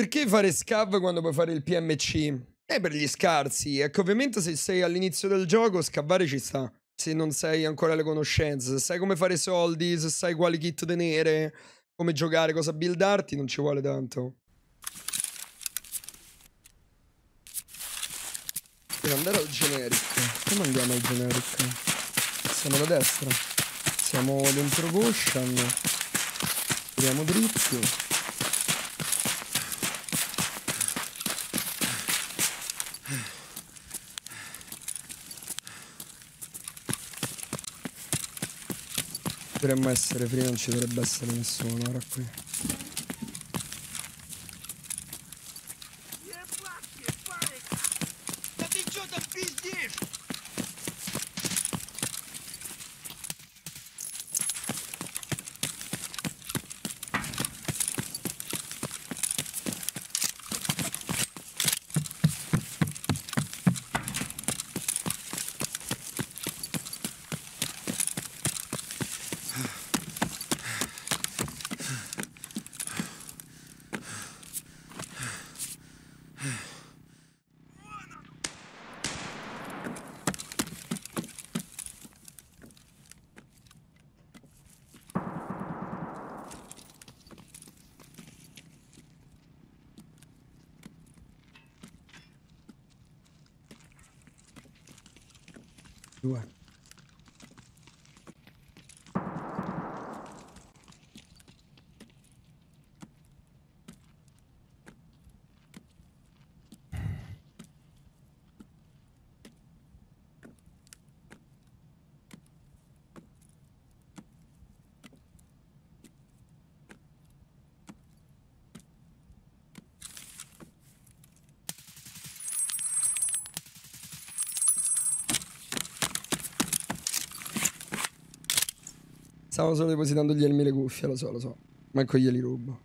Perché fare scav quando puoi fare il PMC? È per gli scarsi. Ecco, ovviamente se sei all'inizio del gioco, scavare ci sta. Se non sei ancora alle conoscenze, se sai come fare soldi, se sai quali kit tenere, come giocare, cosa buildarti, non ci vuole tanto. Per andare al generic. Come andiamo al generic? Siamo da destra. Siamo dentro Goshan. Tiriamo dritti. Dovremmo essere free, non ci dovrebbe essere nessuno ora qui. lugar. Stavo solo depositando gli elmi le cuffie, lo so, lo so. Manco glieli rubo.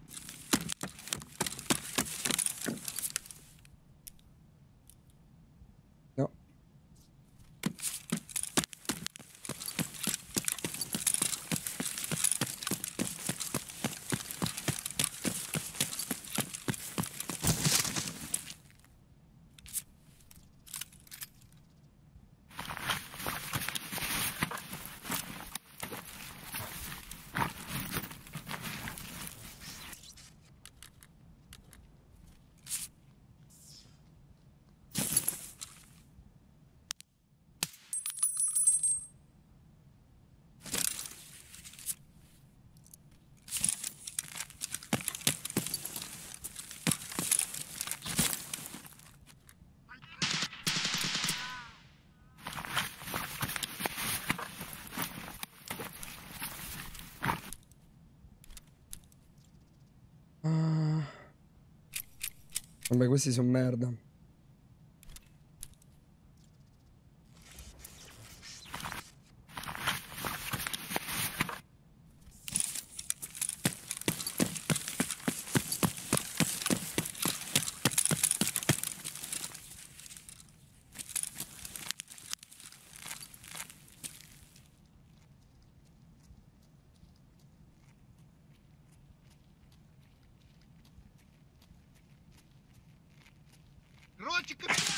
Vabbè, questi sono merda. what you could.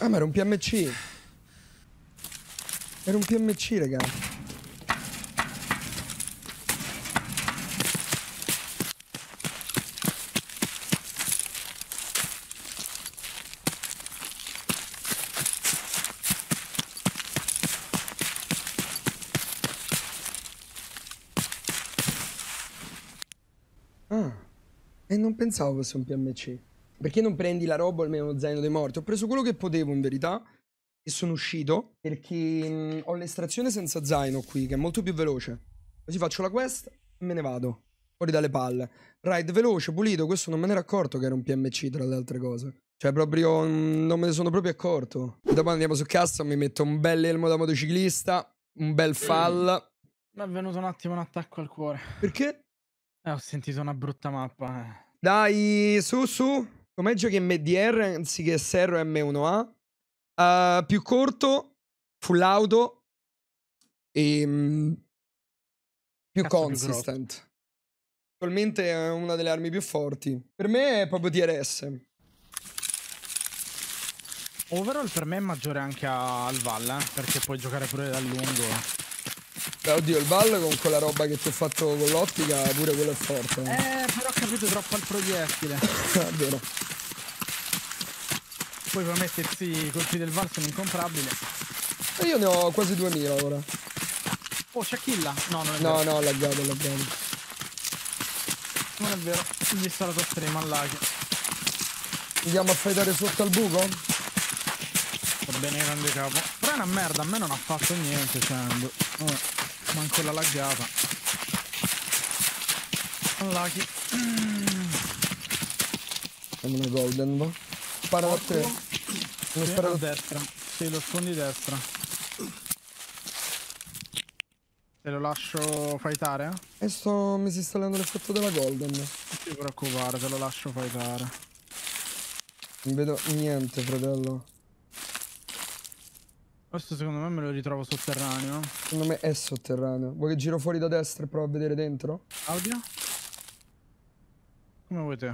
Ah, ma era un PMC. Era un PMC, raga. Ah, e non pensavo fosse un PMC. Perché non prendi la roba almeno uno zaino dei morti? Ho preso quello che potevo in verità e sono uscito perché mh, ho l'estrazione senza zaino qui, che è molto più veloce. Così faccio la quest e me ne vado. Fuori dalle palle. Ride veloce, pulito, questo non me ne ero accorto che era un PMC tra le altre cose. Cioè proprio mh, non me ne sono proprio accorto. E dopo andiamo su custom, mi metto un bel elmo da motociclista, un bel fall. Mi è venuto un attimo un attacco al cuore. Perché? Eh, ho sentito una brutta mappa. eh. Dai, su, su. Come giochi MDR anziché Serro M1A. Uh, più corto, full auto e mm, più Cazzo, più consistent. Attualmente è una delle armi più forti. Per me è proprio TRS. Overall per me è maggiore anche al Val, eh, perché puoi giocare pure dal lungo. Beh, oddio, il ball con quella roba che ti ho fatto con l'ottica, pure quello è forte. Eh. Eh, però ho capito troppo al proiettile. È vero. Poi per mettersi i colpi del Val sono incomprabili. E io ne ho quasi 2000 ora. Oh, c'è Killa? No, non è No, vero. no, laggato, laggato. Non è vero. Gli sta la tua stream al lag. Andiamo a fightare sotto al buco? Va bene, grande capo. Però è una merda, a me non ha fatto niente, cioè. boh. Manco la laggata. Unlucky. Fammi una golden, va. Spara a te. Sì, spara a destra. Sì, lo sfondi destra. Te lo lascio fightare? eh? E sto... mi si sta dando l'effetto della golden. Non ti preoccupare, te lo lascio fightare. Non vedo niente, fratello. Questo secondo me me lo ritrovo sotterraneo. Secondo me è sotterraneo. Vuoi che giro fuori da destra e provo a vedere dentro? Audio? Come vuoi te?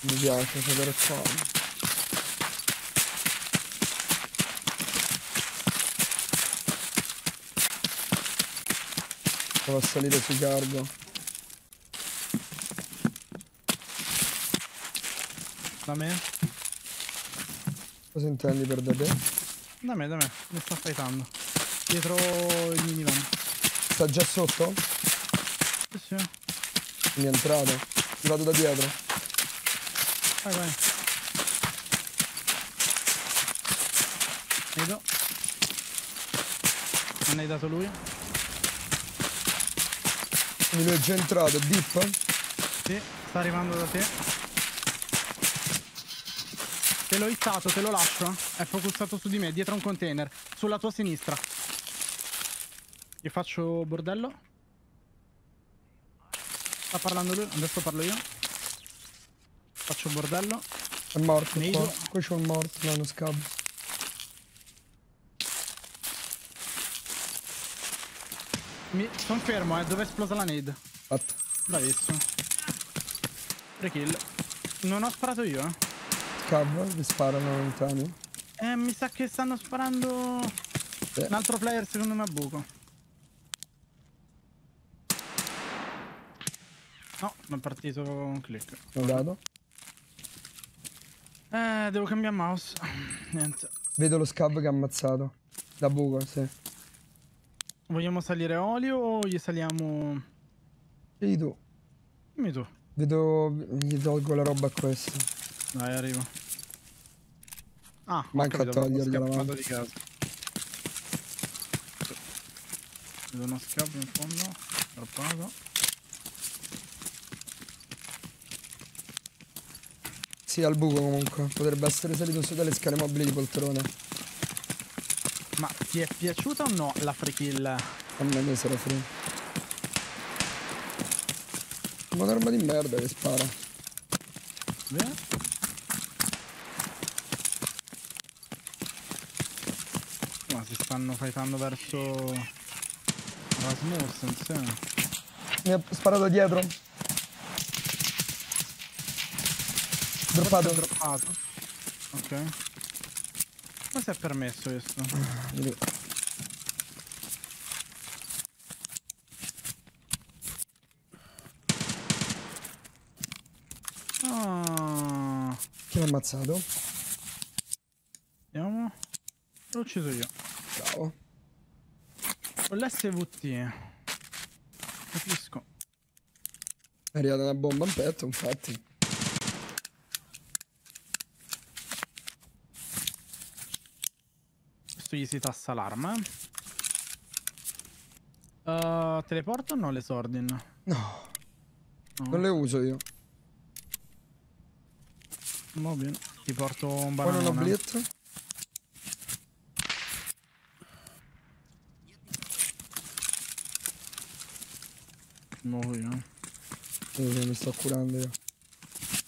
Mi piace vedere qua. Provo a salire su cargo. Da me? Cosa intendi per da te? Da me, da me. Mi sta fightando. Dietro il minivan. Sta già sotto? Sì, sì. Mi è entrato. Ti vado da dietro. Vai, vai. Vedo. Non hai dato lui? Lui è già entrato. Dip? Sì, sta arrivando da te. Te l'ho hittato, te lo lascio. È focussato su di me, dietro un container. Sulla tua sinistra. Gli faccio bordello. Sta parlando lui, adesso parlo io. Faccio bordello. È morto. Nido. Qua, qua c'è un morto. No, uno scab. Mi... Sono fermo, eh, dove è esplosa la nade. Fatto. Bravissimo. 3 kill. Non ho sparato io, eh. Scab, vi sparano lontani. Eh, mi sa che stanno sparando Sì. un altro player secondo me a buco. No, mi è partito un click. Ho dato. Eh, devo cambiare mouse. Niente. Vedo lo scab che ha ammazzato. Da buco, sì. Vogliamo salire olio o gli saliamo... Vedi tu. Dimmi tu. Vedo. Gli tolgo la roba a questo. Dai, arrivo. Ah, Manca a togliergliela, scappato va. di casa. Vedo uno scappo in fondo. Droppato. Sì, al buco comunque. Potrebbe essere salito su dalle scale mobili di poltrone. Ma ti è piaciuta o no la free kill? A me ne sarà free. Una roba di merda che spara. Bene. Si stanno fightando verso Rasmussen, sì. Mi ha sparato dietro. Droppato. droppato. Ok. Ma se è permesso questo? Ah. Chi l'ha ammazzato? Vediamo. L'ho ucciso io. Bravo. Con l'SVT. Capisco. È arrivata una bomba in petto, infatti. Questo gli si tassa l'arma. Uh, teleporto o no le Sordin? No, No. non le uso io. Va bene. Ti porto un Poi non ho banana. blitz. Nuovo io. Sì, sì, mi sto curando io.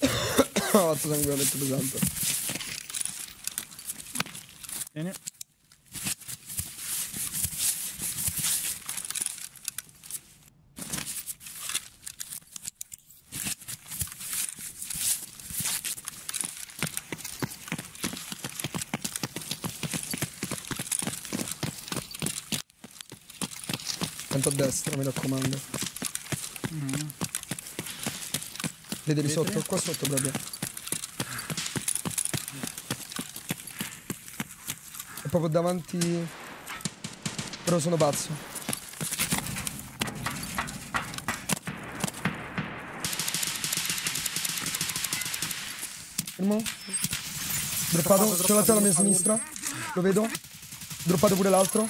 Ho fatto sangue veramente pesante. Bene. Tanto a destra, mi raccomando. Mm. Vedete? sotto, qua sotto proprio. È proprio davanti. Però sono pazzo. Fermo. Droppato, c'è l'altro alla mia sinistra. Lo vedo. Droppato pure l'altro.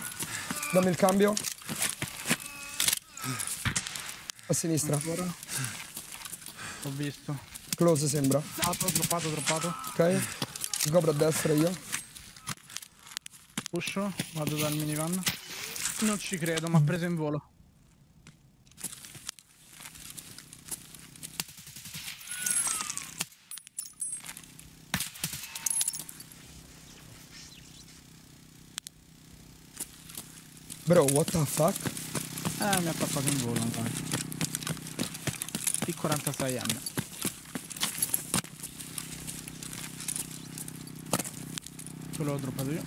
Dammi il cambio. A sinistra. Ho visto. Close sembra. Droppato, droppato, droppato. Ok. Copro a destra io. Pusho, vado dal minivan. Non ci credo, mi ha preso in volo. Bro, what the fuck? Eh, mi ha tappato in volo ancora. P46M. Quello l'ho droppato io.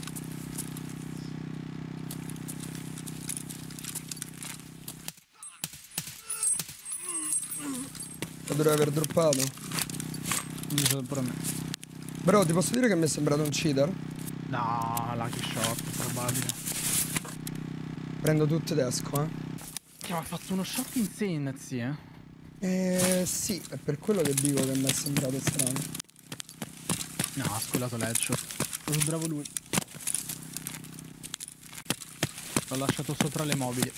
Lo dovrei aver droppato. Quindi c'è pure a me. Bro, ti posso dire che mi è sembrato un cheater? No, lucky shot, probabile. Prendo tutte ed esco, eh. Che mi ha fatto uno shot insane, zia. Eh sì, è per quello che dico che mi è sembrato strano. No, ha scollato l'headshot. Proprio bravo lui. L'ho lasciato sopra le mobili.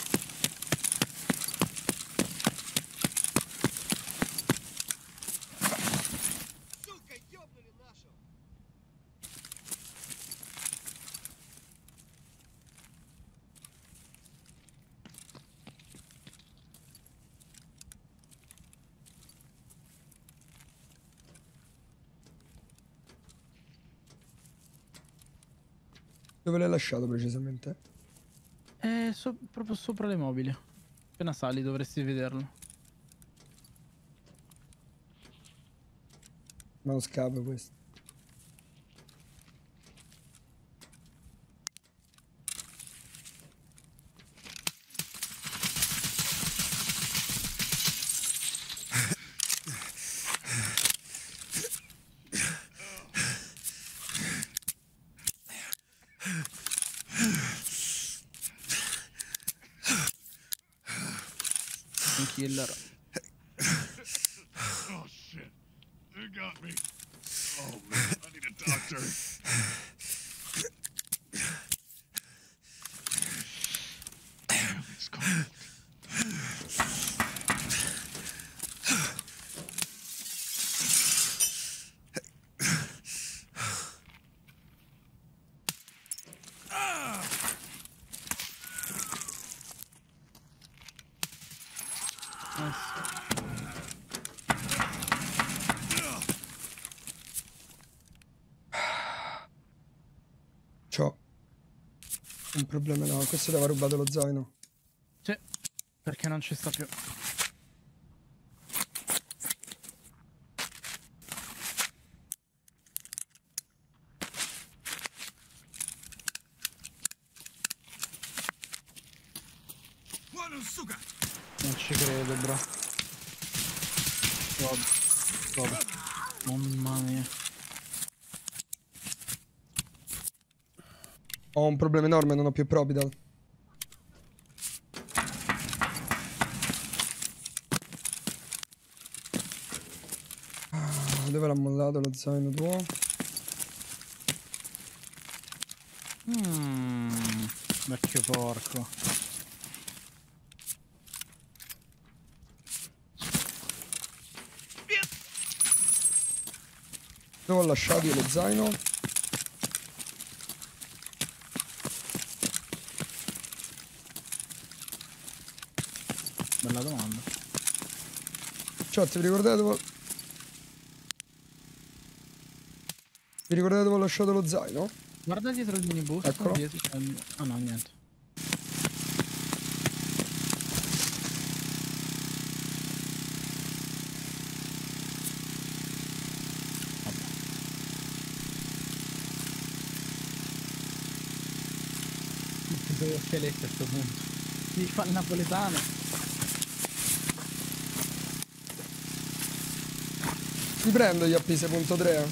Dove l'hai lasciato precisamente? È so- proprio sopra le mobili. Appena sali dovresti vederlo. Ma non scappa questo. Un problema, no. Questo aveva rubato lo zaino. Sì, perché non ci sta più. Non ci credo, bro. Vabbè. Un problema enorme, non ho più Providal. Ah, Dove l'ha mollato lo zaino tuo? Mmm. Vecchio porco. Dove ho lasciato io lo zaino? Cioè, vi ricordate. Vi ricordate dove ho lasciato lo zaino? Guarda dietro il minibus. Eccolo. Dietro c'è il- Ah no, niente. Vabbè. Due scheletri a sto punto. Mi fa il napoletano. Ti prendo gli AP 6.3?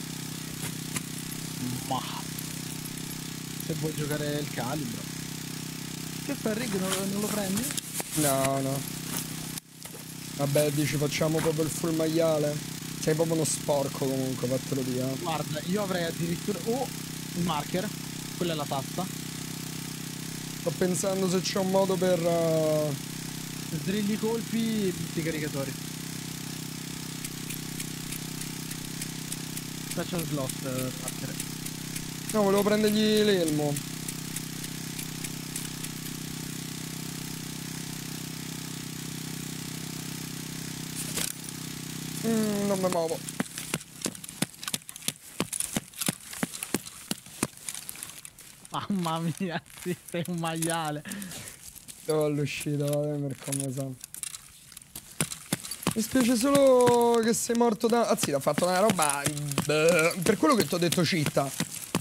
Ma. Se vuoi giocare il calibro. Che fai Rig non, non lo prendi? No, no. Vabbè, dici facciamo proprio il full maiale. Sei proprio uno sporco comunque, fatelo via. Guarda, io avrei addirittura. Oh, il marker. Quella è la tasta. Sto pensando se c'è un modo per... uh, Sdrilli i colpi tutti i caricatori. Special slot eh, marker. No, volevo prendergli l'elmo. Mm, non mi muovo. Mamma mia, sì, sei un maiale. Dove all'uscita, vabbè, per come sa. Mi spiace solo che sei morto da... Anzi, ha fatto una roba... Per quello che ti ho detto citta.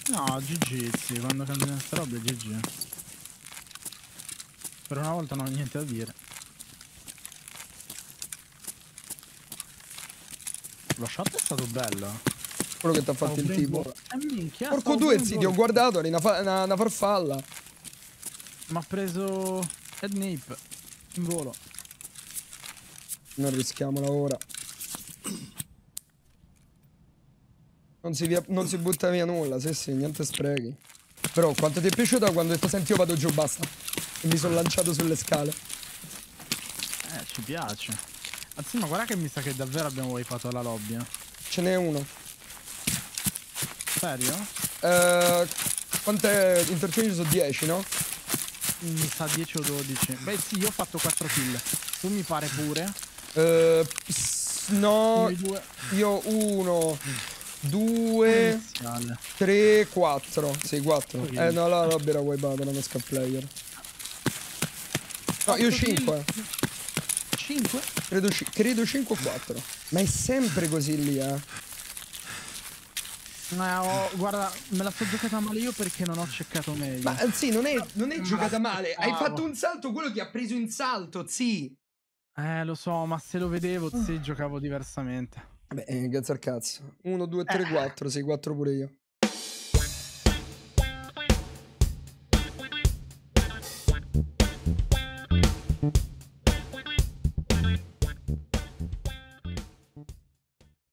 No, GG, sì, quando cambiano queste robe GG. Per una volta non ho niente da dire. Lo shot è stato bello. Quello che ti ha fatto il tipo. Eh, minchia, Porco due, zio, ti ho guardato, eri una, una- una farfalla. Mi ha preso Head Nape in volo. Non rischiamola ora. Non si, via- non si butta via nulla, sì sì, niente sprechi. Però quanto ti è piaciuta quando ho detto senti io vado giù, basta. E mi sono lanciato sulle scale. Eh, ci piace. Anzi, ma guarda che mi sa che davvero abbiamo wipato la lobby. eh. Ce n'è uno. Serio? Eh, quante interchange sono 10, no? Mi sa 10 o 12. Beh sì, io ho fatto 4 kill. Tu mi pare pure. Eh, s- no, io uno, due, tre, quattro. Sì, quattro. Eh no, la lobby era wipata, non è scap player. No, io Quattro kill. 5. 5? Credo, credo 5 o 4. Ma è sempre così lì, eh. Eh, ho- guarda, me la sto giocata male io perché non ho checcato meglio. Ma sì, non è, non è giocata male. Hai fatto un salto, quello che ha preso in salto, sì. Eh, lo so, ma se lo vedevo, sì, giocavo diversamente. Vabbè, eh, grazie al cazzo. 1, 2, 3, Eh. 4. Sì, 4 pure io.